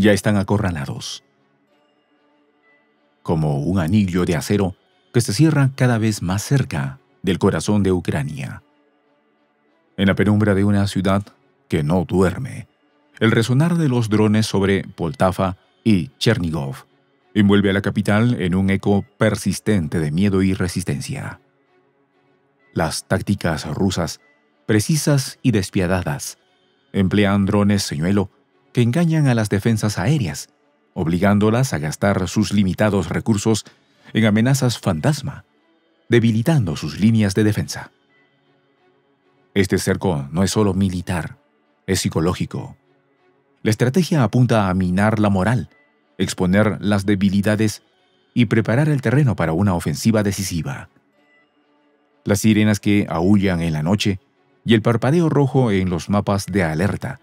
ya están acorralados. Como un anillo de acero que se cierra cada vez más cerca del corazón de Ucrania. En la penumbra de una ciudad que no duerme, el resonar de los drones sobre Poltava y Chernigov envuelve a la capital en un eco persistente de miedo y resistencia. Las tácticas rusas, precisas y despiadadas, emplean drones señuelo que engañan a las defensas aéreas, obligándolas a gastar sus limitados recursos en amenazas fantasma, debilitando sus líneas de defensa. Este cerco no es solo militar, es psicológico. La estrategia apunta a minar la moral, exponer las debilidades y preparar el terreno para una ofensiva decisiva. Las sirenas que aullan en la noche y el parpadeo rojo en los mapas de alerta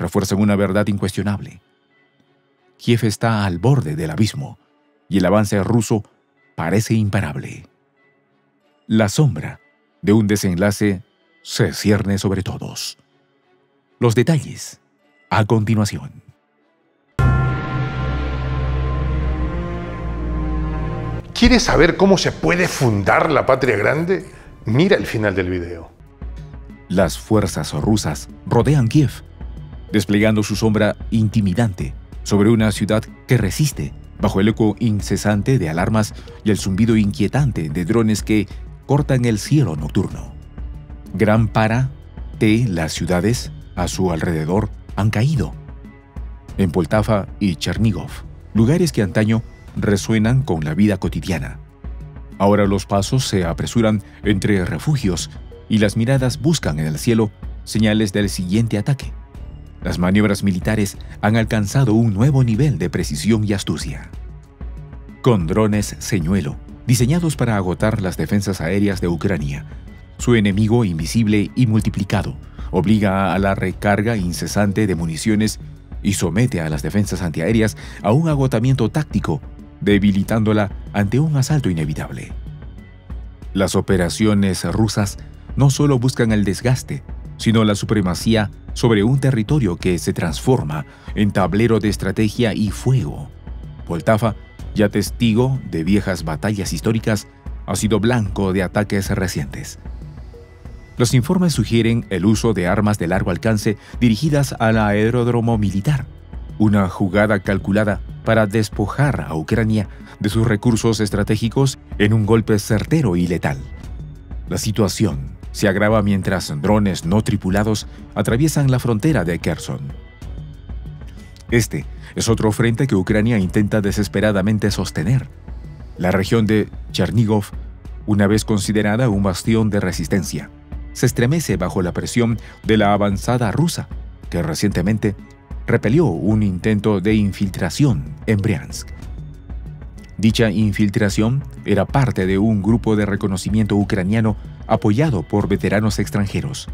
refuerzan una verdad incuestionable. Kiev está al borde del abismo y el avance ruso parece imparable. La sombra de un desenlace se cierne sobre todos. Los detalles a continuación. ¿Quieres saber cómo se puede fundar la patria grande? Mira el final del video. Las fuerzas rusas rodean Kiev, desplegando su sombra intimidante sobre una ciudad que resiste bajo el eco incesante de alarmas y el zumbido inquietante de drones que cortan el cielo nocturno. Gran para de las ciudades a su alrededor han caído. En Poltava y Chernigov, lugares que antaño resuenan con la vida cotidiana. Ahora los pasos se apresuran entre refugios y las miradas buscan en el cielo señales del siguiente ataque. Las maniobras militares han alcanzado un nuevo nivel de precisión y astucia. Con drones señuelo, diseñados para agotar las defensas aéreas de Ucrania, su enemigo invisible y multiplicado obliga a la recarga incesante de municiones y somete a las defensas antiaéreas a un agotamiento táctico debilitándola ante un asalto inevitable. Las operaciones rusas no solo buscan el desgaste, sino la supremacía sobre un territorio que se transforma en tablero de estrategia y fuego. Poltava, ya testigo de viejas batallas históricas, ha sido blanco de ataques recientes. Los informes sugieren el uso de armas de largo alcance dirigidas al aeródromo militar, una jugada calculada para despojar a Ucrania de sus recursos estratégicos en un golpe certero y letal. La situación se agrava mientras drones no tripulados atraviesan la frontera de Kherson. Este es otro frente que Ucrania intenta desesperadamente sostener. La región de Chernigov, una vez considerada un bastión de resistencia, se estremece bajo la presión de la avanzada rusa, que recientemente repelió un intento de infiltración en Briansk. Dicha infiltración era parte de un grupo de reconocimiento ucraniano apoyado por veteranos extranjeros.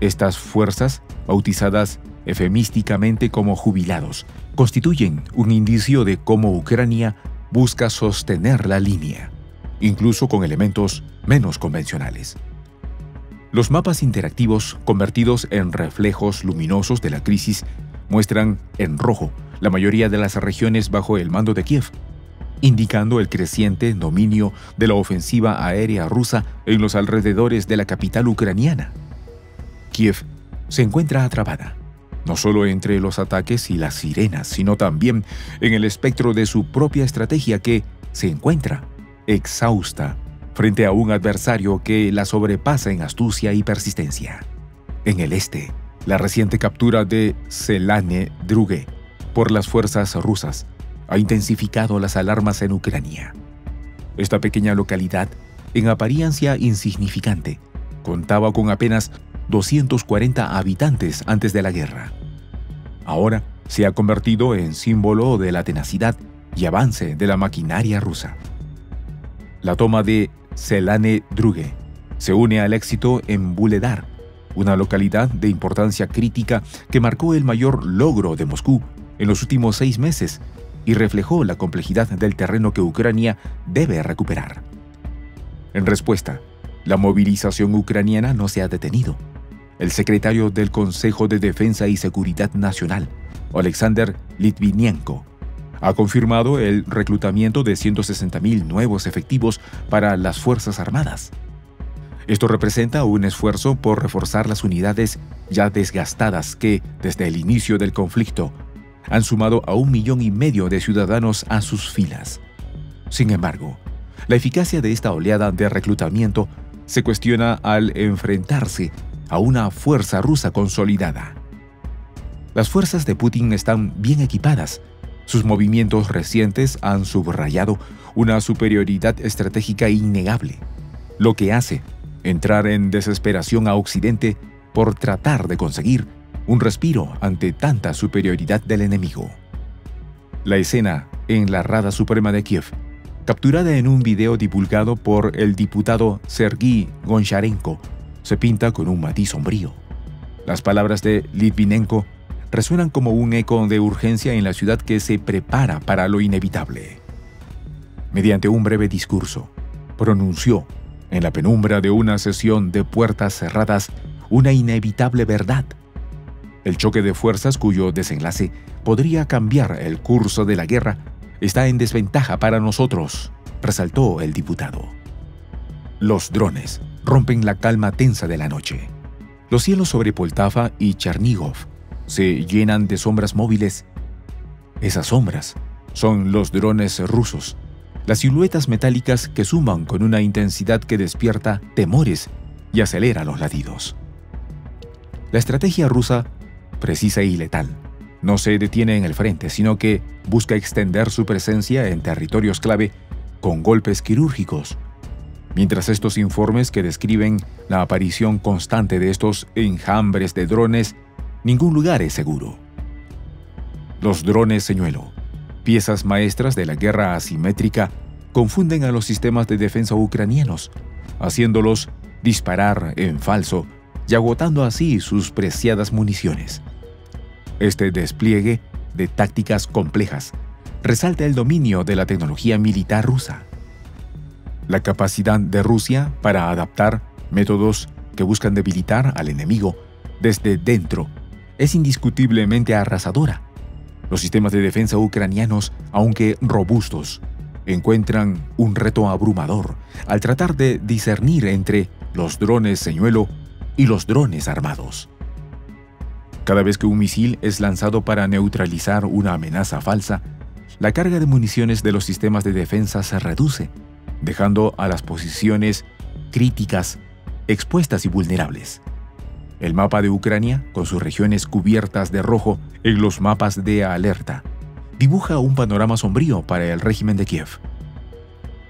Estas fuerzas, bautizadas efemísticamente como jubilados, constituyen un indicio de cómo Ucrania busca sostener la línea, incluso con elementos menos convencionales. Los mapas interactivos convertidos en reflejos luminosos de la crisis muestran en rojo la mayoría de las regiones bajo el mando de Kiev, indicando el creciente dominio de la ofensiva aérea rusa en los alrededores de la capital ucraniana. Kiev se encuentra atrapada, no solo entre los ataques y las sirenas, sino también en el espectro de su propia estrategia que se encuentra exhausta frente a un adversario que la sobrepasa en astucia y persistencia. En el este, la reciente captura de Selane Druge por las fuerzas rusas ha intensificado las alarmas en Ucrania. Esta pequeña localidad, en apariencia insignificante, contaba con apenas 240 habitantes antes de la guerra. Ahora se ha convertido en símbolo de la tenacidad y avance de la maquinaria rusa. La toma de Selane Druge se une al éxito en Buledar, una localidad de importancia crítica que marcó el mayor logro de Moscú en los últimos seis meses y reflejó la complejidad del terreno que Ucrania debe recuperar. En respuesta, la movilización ucraniana no se ha detenido. El secretario del Consejo de Defensa y Seguridad Nacional, Alexander Litvinenko, ha confirmado el reclutamiento de 160.000 nuevos efectivos para las Fuerzas Armadas. Esto representa un esfuerzo por reforzar las unidades ya desgastadas que, desde el inicio del conflicto, han sumado a un millón y medio de ciudadanos a sus filas. Sin embargo, la eficacia de esta oleada de reclutamiento se cuestiona al enfrentarse a una fuerza rusa consolidada. Las fuerzas de Putin están bien equipadas. Sus movimientos recientes han subrayado una superioridad estratégica innegable, lo que hace entrar en desesperación a Occidente por tratar de conseguir un respiro ante tanta superioridad del enemigo. La escena en la Rada Suprema de Kiev, capturada en un video divulgado por el diputado Sergei Goncharenko, se pinta con un matiz sombrío. Las palabras de Litvinenko resuenan como un eco de urgencia en la ciudad que se prepara para lo inevitable. Mediante un breve discurso, pronunció, en la penumbra de una sesión de puertas cerradas, una inevitable verdad. El choque de fuerzas cuyo desenlace podría cambiar el curso de la guerra está en desventaja para nosotros, resaltó el diputado. Los drones rompen la calma tensa de la noche. Los cielos sobre Poltava y Chernigov se llenan de sombras móviles. Esas sombras son los drones rusos, las siluetas metálicas que suman con una intensidad que despierta temores y acelera los latidos. La estrategia rusa, precisa y letal, no se detiene en el frente, sino que busca extender su presencia en territorios clave con golpes quirúrgicos, mientras estos informes que describen la aparición constante de estos enjambres de drones, ningún lugar es seguro. Los drones señuelo, piezas maestras de la guerra asimétrica, confunden a los sistemas de defensa ucranianos, haciéndolos disparar en falso y agotando así sus preciadas municiones. Este despliegue de tácticas complejas resalta el dominio de la tecnología militar rusa la capacidad de Rusia para adaptar métodos que buscan debilitar al enemigo desde dentro es indiscutiblemente arrasadora. Los sistemas de defensa ucranianos, aunque robustos, encuentran un reto abrumador al tratar de discernir entre los drones señuelo y los drones armados. Cada vez que un misil es lanzado para neutralizar una amenaza falsa, la carga de municiones de los sistemas de defensa se reduce dejando a las posiciones críticas expuestas y vulnerables. El mapa de Ucrania, con sus regiones cubiertas de rojo en los mapas de alerta, dibuja un panorama sombrío para el régimen de Kiev.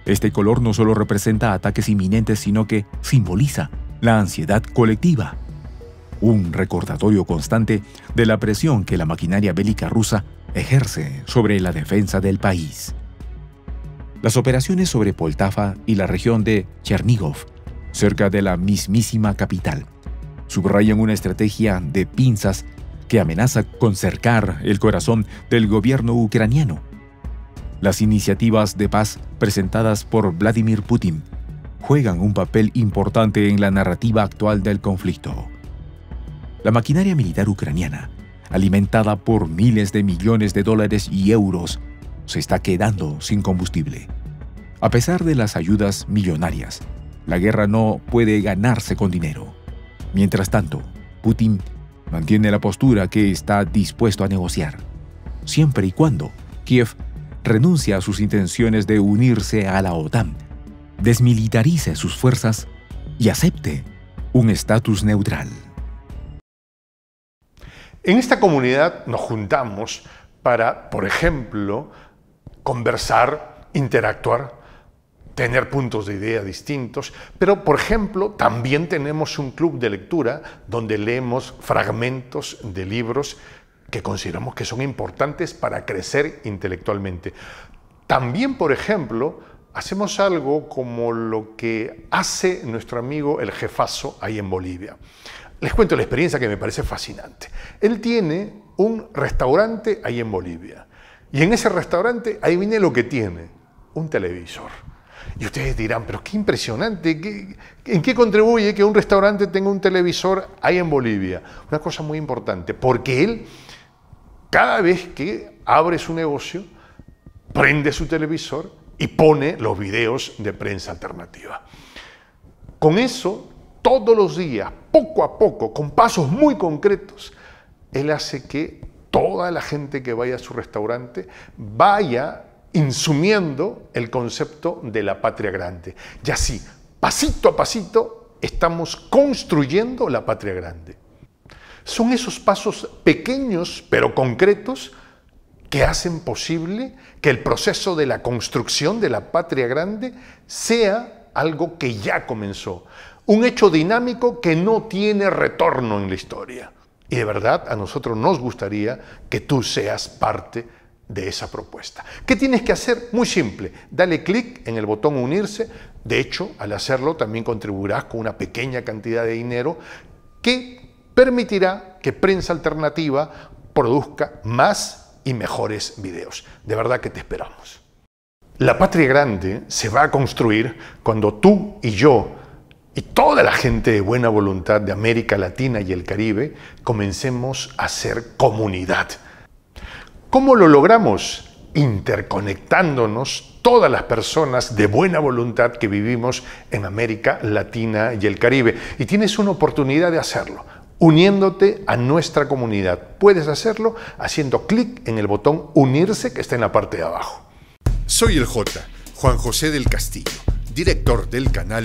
Este color no solo representa ataques inminentes, sino que simboliza la ansiedad colectiva, un recordatorio constante de la presión que la maquinaria bélica rusa ejerce sobre la defensa del país. Las operaciones sobre Poltava y la región de Chernigov, cerca de la mismísima capital, subrayan una estrategia de pinzas que amenaza con cercar el corazón del gobierno ucraniano. Las iniciativas de paz presentadas por Vladimir Putin juegan un papel importante en la narrativa actual del conflicto. La maquinaria militar ucraniana, alimentada por miles de millones de dólares y euros, se está quedando sin combustible. A pesar de las ayudas millonarias, la guerra no puede ganarse con dinero. Mientras tanto, Putin mantiene la postura que está dispuesto a negociar, siempre y cuando Kiev renuncie a sus intenciones de unirse a la OTAN, desmilitarice sus fuerzas y acepte un estatus neutral. En esta comunidad nos juntamos para, por ejemplo, conversar, interactuar, tener puntos de idea distintos, pero por ejemplo también tenemos un club de lectura donde leemos fragmentos de libros que consideramos que son importantes para crecer intelectualmente. También, por ejemplo, hacemos algo como lo que hace nuestro amigo el jefazo ahí en Bolivia. Les cuento la experiencia que me parece fascinante. Él tiene un restaurante ahí en Bolivia y en ese restaurante, ahí viene lo que tiene, un televisor. Y ustedes dirán, pero qué impresionante, ¿en qué contribuye que un restaurante tenga un televisor ahí en Bolivia? Una cosa muy importante, porque él cada vez que abre su negocio, prende su televisor y pone los videos de prensa alternativa. Con eso, todos los días, poco a poco, con pasos muy concretos, él hace que toda la gente que vaya a su restaurante vaya insumiendo el concepto de la patria grande. Y así, pasito a pasito, estamos construyendo la patria grande. Son esos pasos pequeños pero concretos que hacen posible que el proceso de la construcción de la patria grande sea algo que ya comenzó, un hecho dinámico que no tiene retorno en la historia. Y de verdad a nosotros nos gustaría que tú seas parte de esa propuesta. ¿Qué tienes que hacer? Muy simple, dale clic en el botón unirse. De hecho, al hacerlo también contribuirás con una pequeña cantidad de dinero que permitirá que Prensa Alternativa produzca más y mejores videos. De verdad que te esperamos. La patria grande se va a construir cuando tú y yo y toda la gente de buena voluntad de América Latina y el Caribe comencemos a ser comunidad. ¿Cómo lo logramos? Interconectándonos todas las personas de buena voluntad que vivimos en América Latina y el Caribe. Y tienes una oportunidad de hacerlo, uniéndote a nuestra comunidad. Puedes hacerlo haciendo clic en el botón unirse que está en la parte de abajo. Soy el J, Juan José del Castillo, director del canal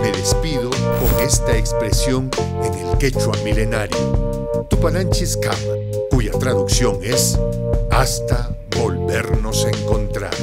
me despido con esta expresión en el quechua milenario, Tupananchis Kama, cuya traducción es hasta volvernos a encontrar.